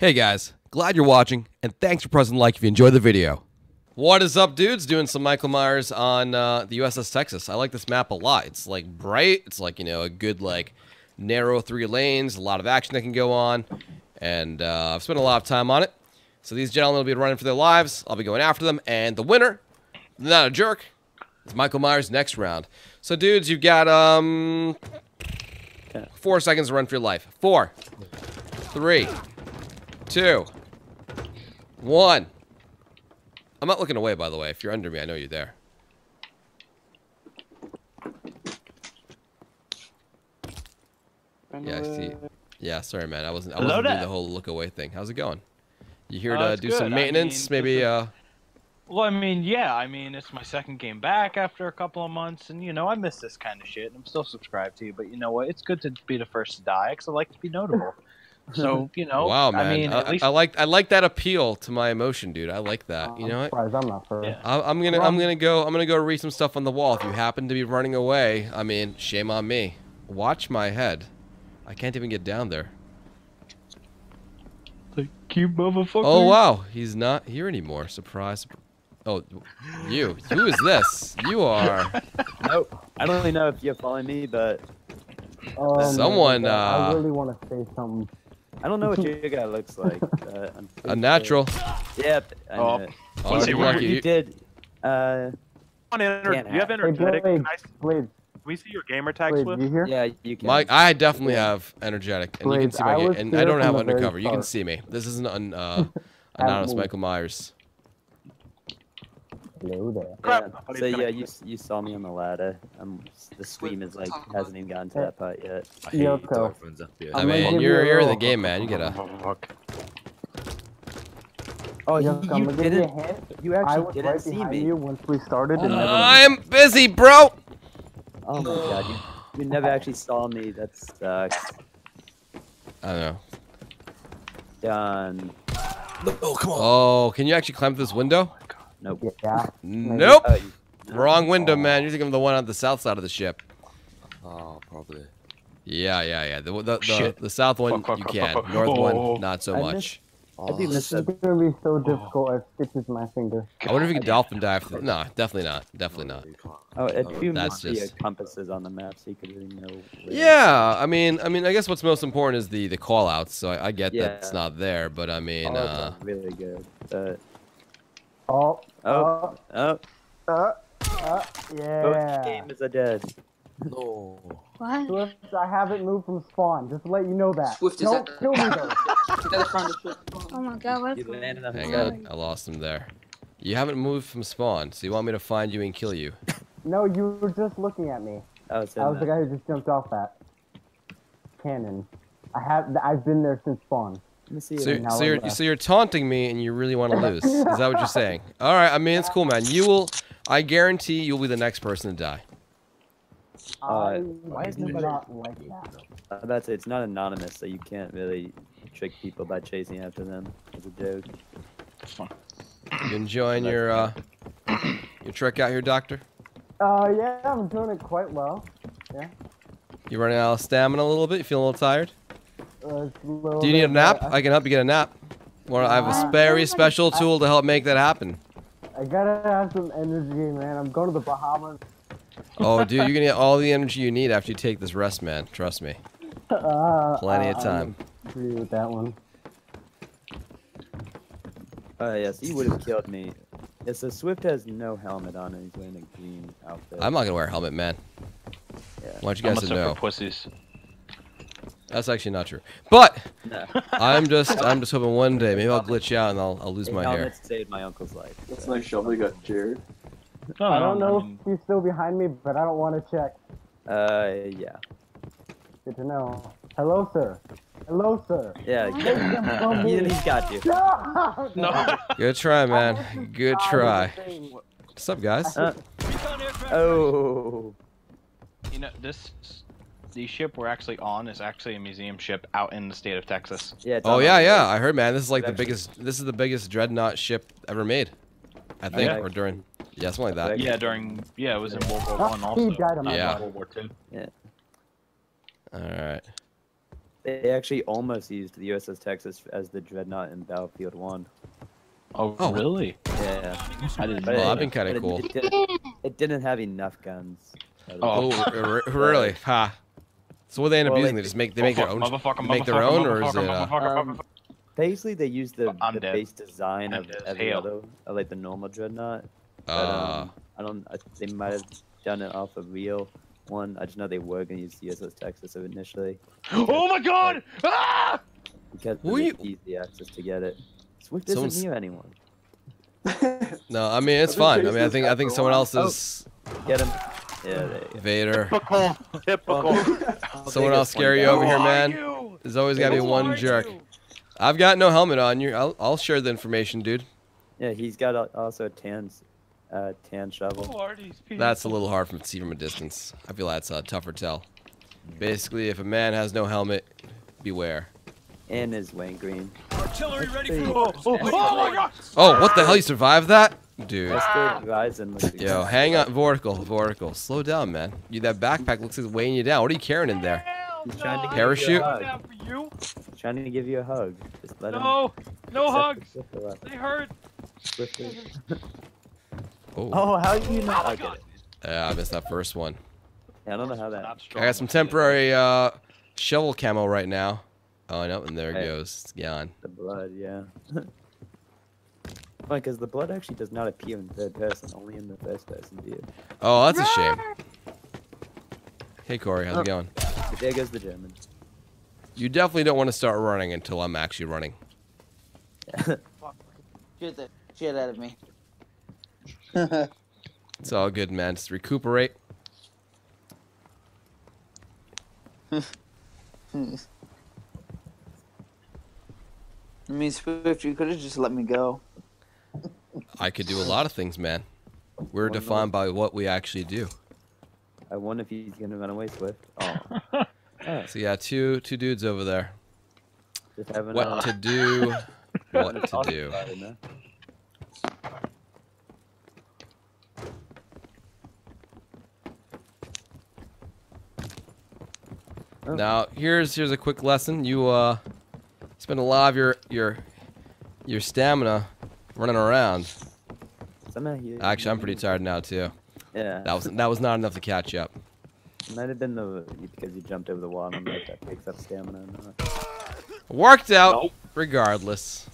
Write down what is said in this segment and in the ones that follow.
Hey guys, glad you're watching, and thanks for pressing like if you enjoyed the video. What is up, dudes? Doing some Michael Myers on uh, the USS Texas. I like this map a lot. It's like bright. It's like, you know, a good, like, narrow three lanes, a lot of action that can go on, and uh, I've spent a lot of time on it. So these gentlemen will be running for their lives. I'll be going after them, and the winner, not a jerk, is Michael Myers next round. So, dudes, you've got, um, four seconds to run for your life. Four, three, two, one. I'm not looking away, by the way. If you're under me, I know you're there. Yeah, I see. Yeah, sorry, man. I wasn't. I wasn't doing the whole look away thing. How's it going? You here Uh, to it's do good. some I maintenance? mean, Maybe. Uh. Well, I mean, yeah, I mean, it's my second game back after a couple of months, and you know, I miss this kind of shit. I'm still subscribed to you, but you know what? It's good to be the first to die because I like to be notable. So you know, wow, man. I mean, at least I like. I like that appeal to my emotion, dude. I like that. You I'm know what? I'm not first. Yeah. I- I'm gonna. I'm gonna go. I'm gonna go read some stuff on the wall. If you happen to be running away, I mean, shame on me. Watch my head. I can't even get down there. Thank you, motherfucker. Oh wow, he's not here anymore. Surprise. Oh, you. Who is this? You are. Nope. I don't really know if you're following me, but Um, Someone, I uh, really want to say something. I don't know what your guy looks like. Uh, A natural. sure- Yep. I Oh. Oh, you're lucky. You You- did. Uh, on enter- you have have. Hey, energetic? Blade, Can, I, can we see your gamer tag, Blade, Swift? you here? yeah, you can. Mike, I definitely have energetic, and you can see my I ga- and I don't have undercover. You can see me. This isn't an uh, anonymous. Michael Myers. Hello there. Yeah. So yeah, you you saw me on the ladder. Um, the scream is like hasn't even gotten to that part yet. I hate Yoko. dark phones up here. I I'm mean, you're you a you're in the game, man. You gotta. Fuck. Oh, Yo, you, I'm you gonna give you didn't. hint. You I actually was didn't right see me. you once we started. and never- I'm busy, bro. Oh my god, you, you never actually saw me. That sucks. I don't know. Done. Oh, come on. Oh, can you actually climb this window? Nope. Yeah. Nope. Oh, you- Wrong window, uh, man. You're thinking of the one on the south side of the ship. Oh, probably. Yeah, yeah, yeah. The the, the, Shit. the south one Fuck, fuck, you fuck, can. fuck, fuck. North Oh. one, not so I much. missed- I Oh, do miss oh. This is gonna be so difficult. I stitches my finger. I wonder if you can dolphin dive. Through. No, definitely not. Definitely not. Oh, you can't. Oh, it Oh, do that's must uh, just- a compasses on the map, so you could really know. where- Yeah, I mean, I mean, I guess what's most important is the the call outs. So I, I get Yeah. that it's not there, but I mean, oh, All uh, really good. But Oh. oh, Uh, oh, uh, uh, both yeah. gamers are dead. No. What? Swift, I haven't moved from spawn. Just to let you know that. Swift is Don't at- kill me though. Is that a front of the Oh my god, what's You going landed on hang on, I lost him there. You haven't moved from spawn, so you want me to find you and kill you? no, you were just looking at me. Oh, it's I was the guy who just jumped off that cannon. I have. I've been there since spawn. Let me see So, you're- so you're so you're taunting me, and you really want to lose? Is that what you're saying? All right, I mean, it's cool, man. You will. I guarantee you'll be the next person to die. I why is do nobody- not like that. Uh, that's it. It's not anonymous, so you can't really trick people by chasing after them as a joke. You enjoying your uh, your trek out here, doctor? Uh, yeah, I'm doing it quite well. Yeah. You running out of stamina a little bit? You feeling a little tired? Uh, it's a little Do you need a nap? uh, I can help you get a nap. Or I have a Uh, very special tool to help make that happen. I gotta have some energy, man. I'm going to the Bahamas. Oh, dude, you're gonna get all the energy you need after you take this rest, man. Trust me. Uh, Plenty uh, of time. I agree with that one. Oh yes, he would have killed me. Yeah, so Swift has no helmet on and he's wearing a green outfit. I'm not gonna wear a helmet, man. Yeah. I want you guys to know. for pussies. That's actually not true. But No. I'm just I'm just hoping one day maybe I'll glitch out and I'll I'll lose my hair. helmet saved my uncle's life. That's so- nice shovel got, Jared. No, I don't know I mean, if he's still behind me, but I don't want to check. Uh, yeah. Good to know. Hello, sir. Hello, sir. Yeah, Take he, he's got you. No. No. Good try, man. Good try. What's up, guys? Uh, oh. You know, this the ship we're actually on is actually a museum ship out in the state of Texas. Yeah. Oh yeah, yeah. I heard, man. This is like the Actually- biggest. This is the biggest dreadnought ship ever made. I oh, think, Yeah. or during. Yeah, something like that. Okay. Yeah, during yeah, it was in World War One he also. died on not my in back. World War Two. Yeah. All right. They actually almost used the USS Texas as the dreadnought in Battlefield One. Oh, Oh. really? Yeah, I didn't Well, that. that'd been kinda but it- cool. It, didn't, it didn't have enough guns. Oh. Oh, r- r- really? Ha. So what they end up Well, using? like- they just make they make their own. Motherfucker, make their own, or is it? Uh, Um. Basically, they use the, the base design I'm of dead. every other, of, like the normal dreadnought. But, uh, um, I don't. I, they might have done it off a real one. I just know they were gonna use the USS Texas initially Oh my god! Ah! because Who of you- the easy access to get it. Swift Someone's- isn't near anyone. no, I mean it's I've been fun. I mean I think I think someone else is. Get him. Yeah, there. Vader. Typical. Typical. Someone else this scare you over here, man? you? There's always got to be one jerk. you? I've got no helmet on. You, I'll, I'll share the information, dude. Yeah, he's got a, also a tan, uh, tan Who shovel. are these people? That's a little hard from see from a distance. I feel that's a tougher tell. Basically, if a man has no helmet, beware. And is Wayne Green. Artillery ready for Oh, oh, oh my god! Oh, what the hell? You survived that, dude? That's the Verizon. looks Yo, hang like- on, Vortical, vertical. Slow down, man. You that backpack looks like it's weighing you down. What are you carrying in there? Hell He's no, trying to I give Parachute? you a hug. for you. Trying to give you a hug. Just let him. No, no accept hugs. it swiftly left, They hurt. Oh, Oh, how do you not? Okay. yeah, I missed that first one. Yeah, I don't know how that. Not I got some temporary uh, shovel camo right now. Oh no, and there it Hey. goes. It's gone. The blood, yeah. Funny, because the blood actually does not appear in third person, only in the first person view. Oh, that's a shame. Hey Corey, how's Oh. it going? But there goes the German. You definitely don't want to start running until I'm actually running. Get the shit out of me. It's all good, man. Just recuperate. I mean, Swift, you could have just let me go. I could do a lot of things, man. We're Why defined by what we actually do. I wonder if he's gonna run away swift. Oh. oh So yeah, two two dudes over there. just having What a, to do? What to do? about it, man. Oh. Now here's here's a quick lesson. You uh spend a lot of your your your stamina running around. Somehow he. Actually, I'm pretty tired now too. Yeah. That was that was not enough to catch you up. Might have been the because you jumped over the wall. I don't know if that picks up stamina or not. Worked out Nope. regardless.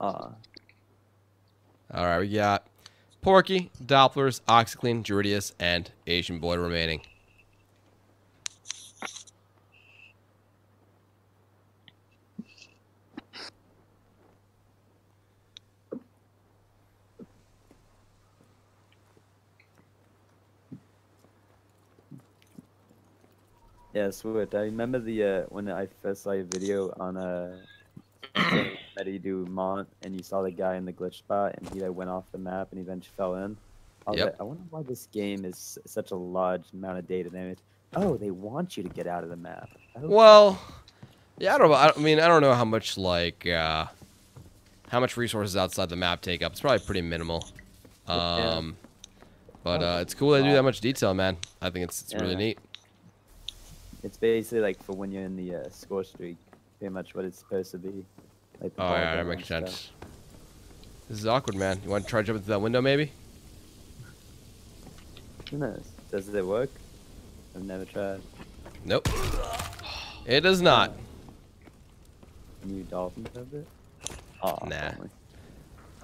Ah, All right, we got Porky, Dopplers, OxyClean, Druidius, and Asian Boy remaining. yeah, Swift. I remember the uh, when I first saw your video on uh, you do Mont, and you saw the guy in the glitch spot, and he like, went off the map and eventually fell in. I Yep. like, I wonder why this game is such a large amount of data damage. Oh, they want you to get out of the map. Well, yeah, I don't. know. I I mean, I don't know how much like uh, how much resources outside the map take up. It's probably pretty minimal. Yeah. Um, but uh, it's cool they do that much detail, man. I think it's it's really neat. It's basically like for when you're in the uh, score streak, pretty much what it's supposed to be. Like Oh yeah, that makes sense. This is awkward, man. You want to try jumping through that window, maybe? stuff. Who knows? Does it work? I've never tried. Nope. It does not. New dolphin of it? Oh, Nah.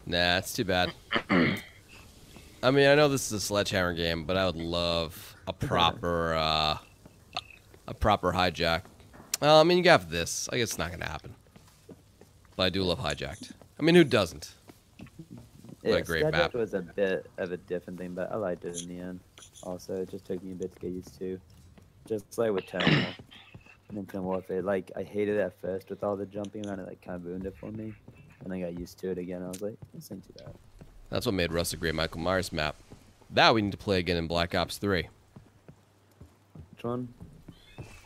Nah, it's too bad. I mean, I know this is a sledgehammer game, but I would love a proper, uh, a proper hijack. Well, I mean, you got this. I guess it's not gonna happen. But I do love hijacked. I mean, who doesn't? What a great map. was a bit of a different thing, but I liked it in the end. Also, it just took me a bit to get used to. Just like with Terminal and Infinite Warfare, like I hated it at first with all the jumping around. It like kind of ruined it for me, and I got used to it again. I was like, this ain't too bad. That's what made Rust a great Michael Myers map. That we need to play again in Black Ops 3. Which one?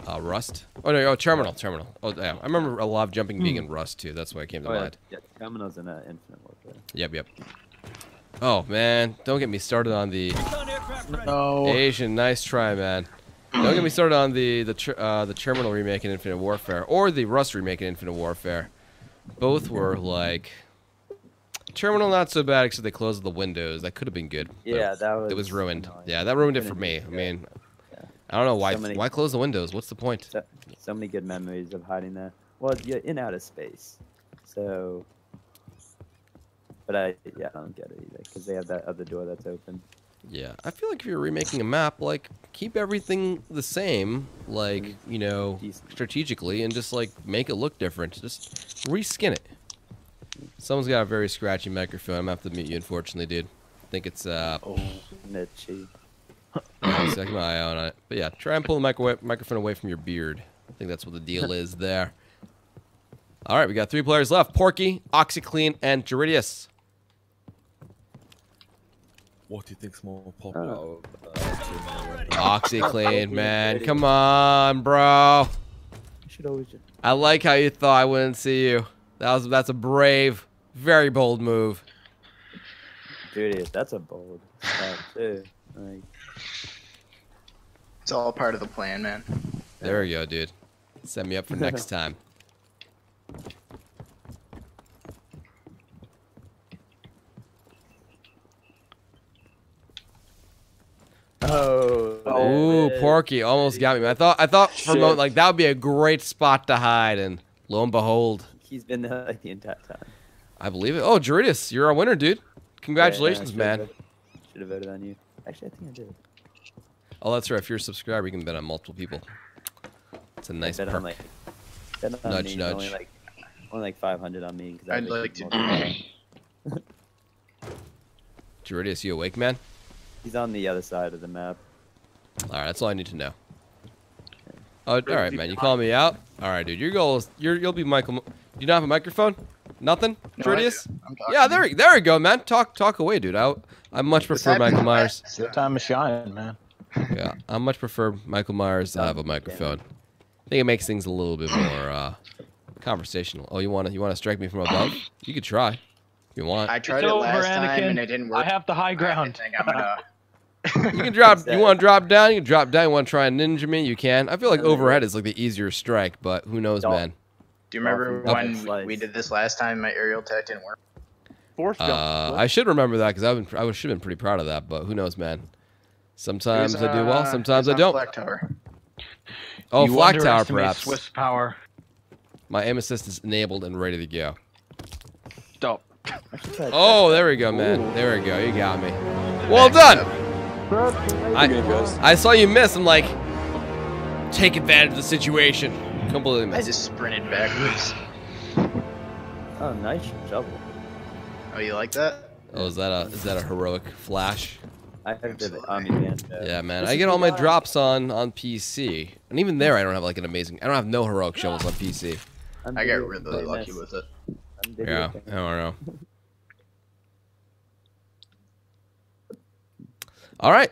Uh, Rust. Oh no, oh Terminal, Terminal. Oh yeah, I remember a lot of jumping being in Rust too. That's why it came to Oh, mind. yeah, Terminals in uh, Infinite Warfare. Yep, yep. Oh man, don't get me started on the No. Asian. Nice try, man. Don't get me started on the the tr- uh, the Terminal remake in Infinite Warfare or the Rust remake in Infinite Warfare. Both were like Terminal not so bad except they closed the windows. That could have been good. Yeah, that was. it was ruined. annoying. Yeah, that ruined it for me. I mean, Yeah. I don't know why So many- why close the windows. What's the point? So, so many good memories of hiding there. Well, you're in outer space, so. But I, yeah, I don't get it either because they have that other door that's open. Yeah, I feel like if you're remaking a map, like keep everything the same, like you know, strategically, and just like make it look different. Just reskin it. Someone's got a very scratchy microphone. I'm gonna have to mute you, unfortunately, dude. I think it's uh, Oh. Niche. I'll keep my eye on it. But yeah, try and pull the micro- microphone away from your beard. I think that's what the deal is there. All right, we got three players left: Porky, OxyClean, and Juridius. What do you think's more popular? Oh. Uh, OxyClean, man, come on, bro. You should always just. I like how you thought I wouldn't see you. That was that's a brave, very bold move. Dude, that's a bold step too. Like, It's all part of the plan, man. There we go, dude. Set me up for next time. oh. Ooh, man. Porky almost got me. I thought I thought for a moment like that would be a great spot to hide, and lo and behold, He's been there like the entire time. I believe it. Oh, Juridius, you're our winner, dude. Congratulations, man. Should have voted on you. Actually, I think I did. Oh, that's right. If you're a subscriber, you can bet on multiple people. It's a nice bet perk. on like. Bet on Nudge, me, Only nudge. like, only like 500 on me. Cause I I'd make like to. multiple- Juridius, you awake, man? He's on the other side of the map. All right, that's all I need to know. Oh, all right, man. You call me out. All right, dude. Your goal is you're, you'll be Michael. Do you not have a microphone? Nothing, No, I do. Juridius? I'm talking. Yeah, there, there we go, man. Talk, talk away, dude. I, I much prefer Michael Myers. fact- Your time is shining, man. Yeah, I much prefer Michael Myers to have a microphone. I think it makes things a little bit more uh, conversational. Oh, you want to you want to strike me from above? You could try if you want. I tried It's it over, last time and it didn't work. I have the high I ground. think I'm gonna. You can drop. You want to drop down? You can drop down. You want to try and ninja me? You can. I feel like overhead is like the easier strike, but who knows, Don't. man? Do you remember Up. when Slice. we did this last time? My aerial tech didn't work. Force jump. Uh, I should remember that because I would I should have been pretty proud of that, but who knows, man? Sometimes It was, I do well, uh, sometimes it I don't. Flag Tower. Oh, You flag tower, perhaps. Swiss power. My aim assist is enabled and ready to go. Dope. I should try Oh, there we go, man. There we go. You got me. Well done. I, I saw you miss. I'm like, take advantage of the situation. Completely I just sprinted backwards. Oh, nice shovel. Oh, you like that? Oh, is that a is that a heroic flash? I have the Absolutely. army band. uh, Yeah, man. this I get all my guy- drops on on PC, and even there, I don't have like an amazing. I don't have no heroic shovels on PC. I'm I got video really lucky famous. with it. I'm Yeah, I don't know. All right.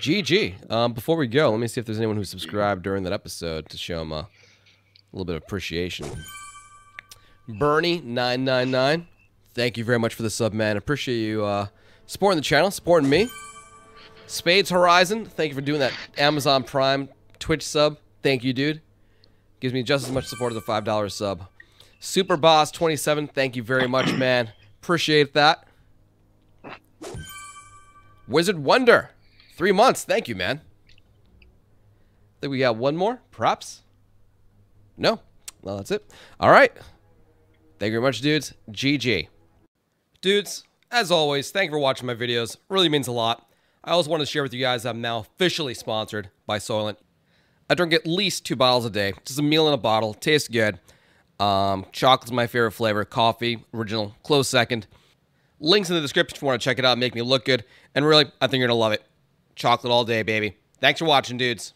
GG. Um, before we go, let me see if there's anyone who subscribed during that episode to show them a little bit of appreciation. Bernie999, thank you very much for the sub, man. Appreciate you uh, supporting the channel, supporting me. Spades Horizon, thank you for doing that Amazon Prime Twitch sub. Thank you, dude. Gives me just as much support as a $5 sub. Super Boss 27, thank you very much, man. Appreciate that. Wizard Wonder, three months. Thank you, man. think we got one more, perhaps? No. Well, that's it. All right. Thank you very much, dudes. GG. Dudes, as always, thank you for watching my videos. Really means a lot. I also want to share with you guys I'm now officially sponsored by Soylent. I drink at least two bottles a day. Just a meal in a bottle. Tastes good. Um, chocolate's my favorite flavor. Coffee, original, close second. Links in the description if you want to check it out make me look good. And really, I think you're going to love it. Chocolate all day, baby. Thanks for watching, dudes.